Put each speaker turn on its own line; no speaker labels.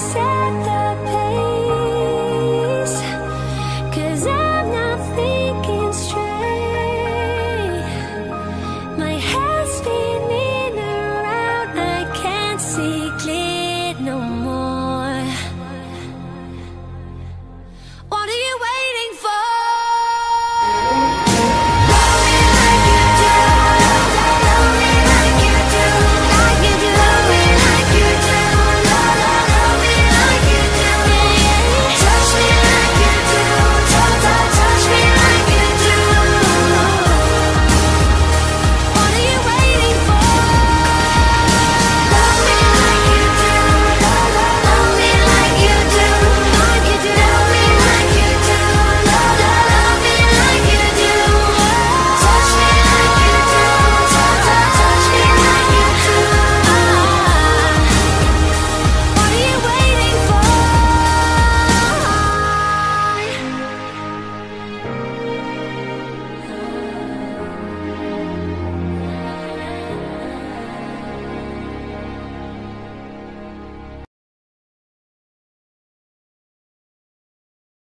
said